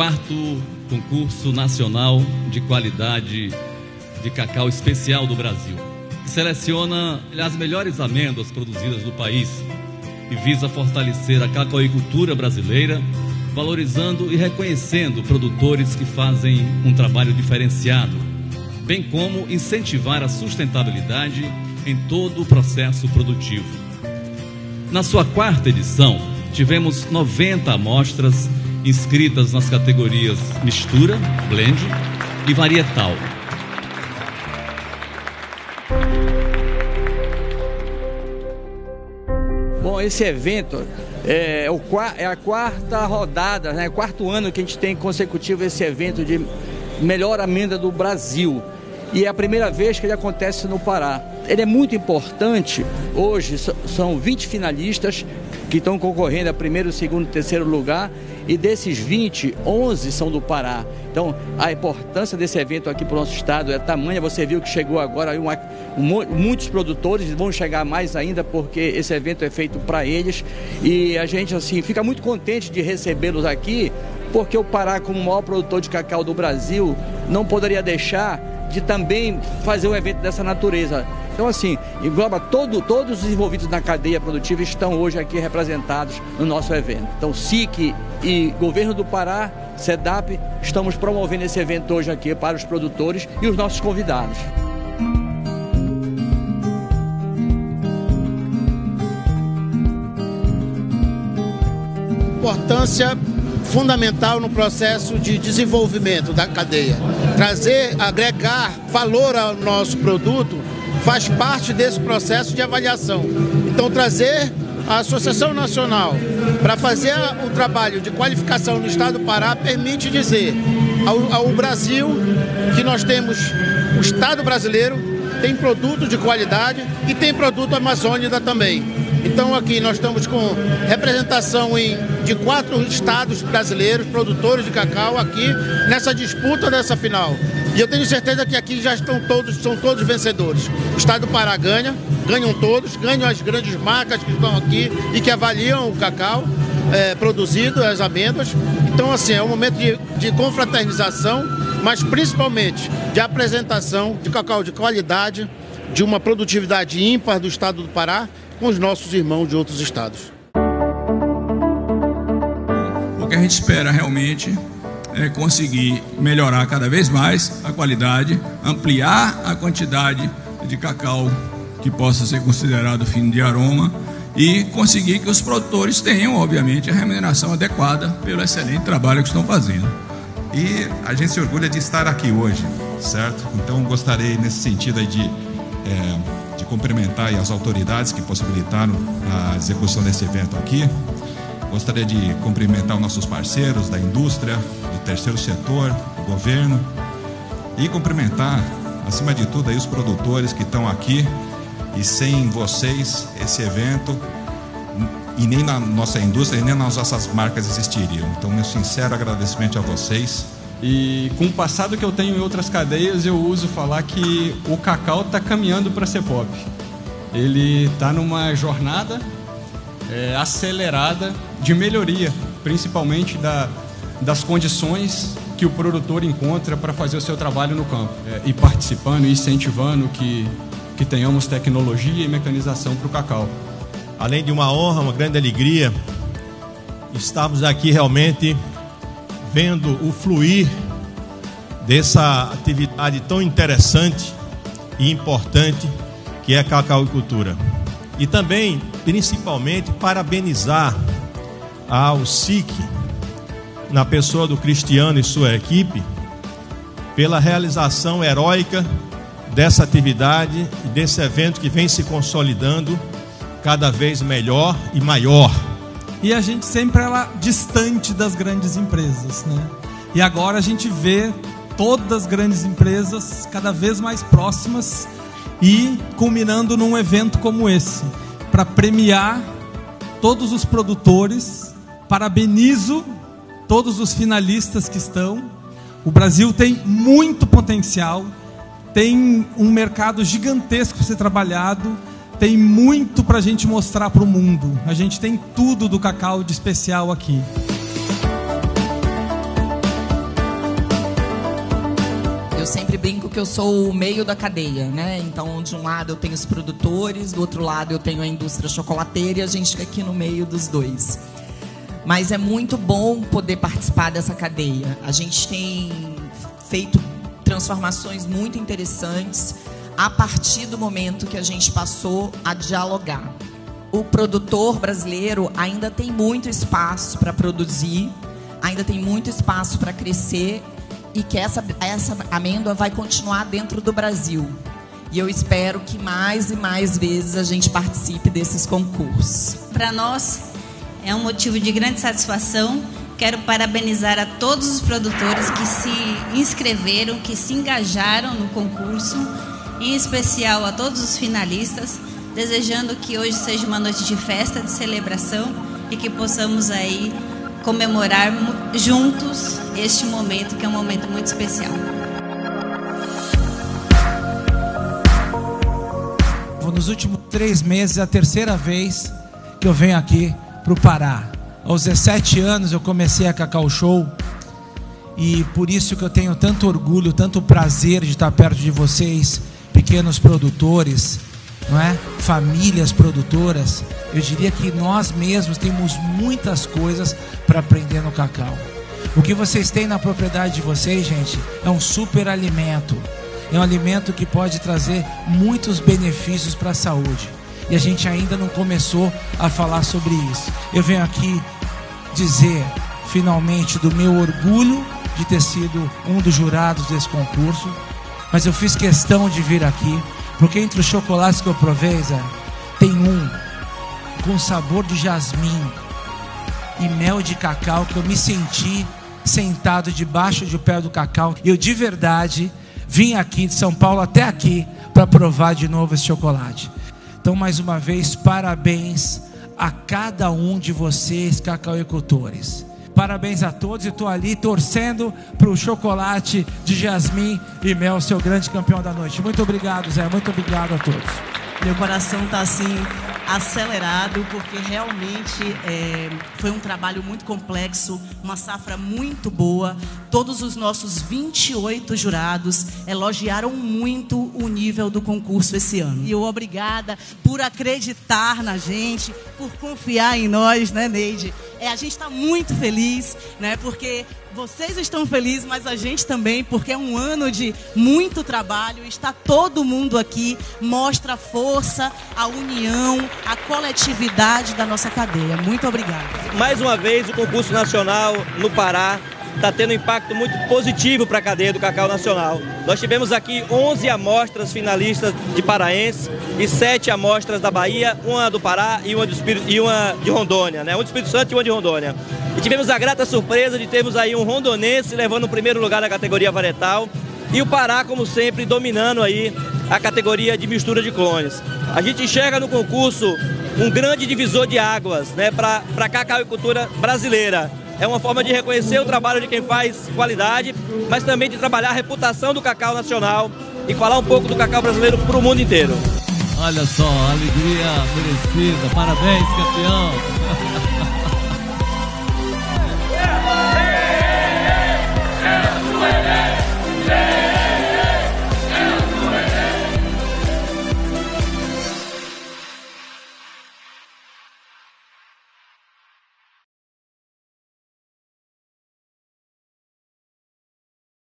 quarto concurso nacional de qualidade de cacau especial do Brasil, que seleciona as melhores amêndoas produzidas no país e visa fortalecer a cacauicultura brasileira, valorizando e reconhecendo produtores que fazem um trabalho diferenciado, bem como incentivar a sustentabilidade em todo o processo produtivo. Na sua quarta edição, tivemos 90 amostras inscritas nas categorias mistura, blend e varietal. Bom, esse evento é, o, é a quarta rodada, né, quarto ano que a gente tem consecutivo esse evento de melhor amenda do Brasil. E é a primeira vez que ele acontece no Pará. Ele é muito importante. Hoje são 20 finalistas que estão concorrendo a primeiro, segundo e terceiro lugar. E desses 20, 11 são do Pará. Então, a importância desse evento aqui para o nosso estado é tamanha. Você viu que chegou agora uma, um, muitos produtores, vão chegar mais ainda, porque esse evento é feito para eles. E a gente, assim, fica muito contente de recebê-los aqui, porque o Pará, como o maior produtor de cacau do Brasil, não poderia deixar de também fazer um evento dessa natureza. Então, assim, engloba todo, todos os envolvidos na cadeia produtiva estão hoje aqui representados no nosso evento. Então, SIC e Governo do Pará, SEDAP, estamos promovendo esse evento hoje aqui para os produtores e os nossos convidados. Importância fundamental no processo de desenvolvimento da cadeia. Trazer, agregar valor ao nosso produto faz parte desse processo de avaliação. Então, trazer a Associação Nacional para fazer o trabalho de qualificação no Estado do Pará permite dizer ao, ao Brasil que nós temos o Estado brasileiro tem produto de qualidade e tem produto amazônica também. Então aqui nós estamos com representação em, de quatro estados brasileiros, produtores de cacau aqui nessa disputa dessa final. E eu tenho certeza que aqui já estão todos, são todos vencedores. O estado do Pará ganha, ganham todos, ganham as grandes marcas que estão aqui e que avaliam o cacau é, produzido, as amêndoas. Então assim, é um momento de, de confraternização, mas principalmente de apresentação de cacau de qualidade, de uma produtividade ímpar do estado do Pará com os nossos irmãos de outros estados. O que a gente espera realmente é conseguir melhorar cada vez mais a qualidade, ampliar a quantidade de cacau que possa ser considerado fino de aroma e conseguir que os produtores tenham, obviamente, a remuneração adequada pelo excelente trabalho que estão fazendo. E a gente se orgulha de estar aqui hoje, certo? Então gostaria nesse sentido de é, de cumprimentar as autoridades que possibilitaram a execução desse evento aqui. Gostaria de cumprimentar os nossos parceiros da indústria, do terceiro setor, do governo e cumprimentar, acima de tudo, aí os produtores que estão aqui. E sem vocês, esse evento e nem na nossa indústria, nem nas nossas marcas existiriam. Então, meu sincero agradecimento a vocês. E com o passado que eu tenho em outras cadeias, eu uso falar que o cacau está caminhando para ser pop. Ele está numa jornada é, acelerada de melhoria, principalmente da, das condições que o produtor encontra para fazer o seu trabalho no campo. É, e participando e incentivando que, que tenhamos tecnologia e mecanização para o cacau. Além de uma honra, uma grande alegria, estarmos aqui realmente vendo o fluir dessa atividade tão interessante e importante que é a cacauicultura. E também, principalmente, parabenizar ao SIC, na pessoa do Cristiano e sua equipe, pela realização heróica dessa atividade e desse evento que vem se consolidando cada vez melhor e maior e a gente sempre ela distante das grandes empresas, né? E agora a gente vê todas as grandes empresas cada vez mais próximas e culminando num evento como esse, para premiar todos os produtores. Parabenizo todos os finalistas que estão. O Brasil tem muito potencial, tem um mercado gigantesco para ser trabalhado tem muito para a gente mostrar para o mundo. A gente tem tudo do cacau de especial aqui. Eu sempre brinco que eu sou o meio da cadeia, né? Então, de um lado eu tenho os produtores, do outro lado eu tenho a indústria chocolateira e a gente fica aqui no meio dos dois. Mas é muito bom poder participar dessa cadeia. A gente tem feito transformações muito interessantes a partir do momento que a gente passou a dialogar. O produtor brasileiro ainda tem muito espaço para produzir, ainda tem muito espaço para crescer e que essa, essa amêndoa vai continuar dentro do Brasil. E eu espero que mais e mais vezes a gente participe desses concursos. Para nós é um motivo de grande satisfação. Quero parabenizar a todos os produtores que se inscreveram, que se engajaram no concurso, em especial a todos os finalistas, desejando que hoje seja uma noite de festa, de celebração e que possamos aí comemorar juntos este momento, que é um momento muito especial. Nos últimos três meses, é a terceira vez que eu venho aqui para o Pará. Aos 17 anos eu comecei a Cacau Show e por isso que eu tenho tanto orgulho, tanto prazer de estar perto de vocês, pequenos produtores, não é? Famílias produtoras. Eu diria que nós mesmos temos muitas coisas para aprender no cacau. O que vocês têm na propriedade de vocês, gente, é um super alimento. É um alimento que pode trazer muitos benefícios para a saúde e a gente ainda não começou a falar sobre isso. Eu venho aqui dizer, finalmente, do meu orgulho de ter sido um dos jurados desse concurso, mas eu fiz questão de vir aqui, porque entre os chocolates que eu provei, Zé, tem um com sabor de jasmim e mel de cacau que eu me senti sentado debaixo do pé do cacau. Eu de verdade vim aqui de São Paulo até aqui para provar de novo esse chocolate. Então, mais uma vez, parabéns a cada um de vocês, cacauicultores. Parabéns a todos e estou ali torcendo para o chocolate de Jasmim e Mel, seu grande campeão da noite. Muito obrigado, Zé. Muito obrigado a todos. Meu coração está assim acelerado, porque realmente é, foi um trabalho muito complexo, uma safra muito boa. Todos os nossos 28 jurados elogiaram muito o nível do concurso esse ano. E eu obrigada por acreditar na gente, por confiar em nós, né, Neide? É, a gente está muito feliz, né, porque vocês estão felizes, mas a gente também, porque é um ano de muito trabalho. Está todo mundo aqui, mostra a força, a união, a coletividade da nossa cadeia. Muito obrigada. Mais uma vez, o concurso nacional no Pará está tendo um impacto muito positivo para a cadeia do cacau nacional. Nós tivemos aqui 11 amostras finalistas de paraense e 7 amostras da Bahia, uma do Pará e uma, do Espírito, e uma de Rondônia, né? uma do Espírito Santo e uma de Rondônia. E tivemos a grata surpresa de termos aí um rondonense levando o primeiro lugar na categoria varietal e o Pará, como sempre, dominando aí a categoria de mistura de clones. A gente enxerga no concurso um grande divisor de águas né, para a cacauicultura brasileira. É uma forma de reconhecer o trabalho de quem faz qualidade, mas também de trabalhar a reputação do cacau nacional e falar um pouco do cacau brasileiro para o mundo inteiro. Olha só, alegria merecida. Parabéns, campeão.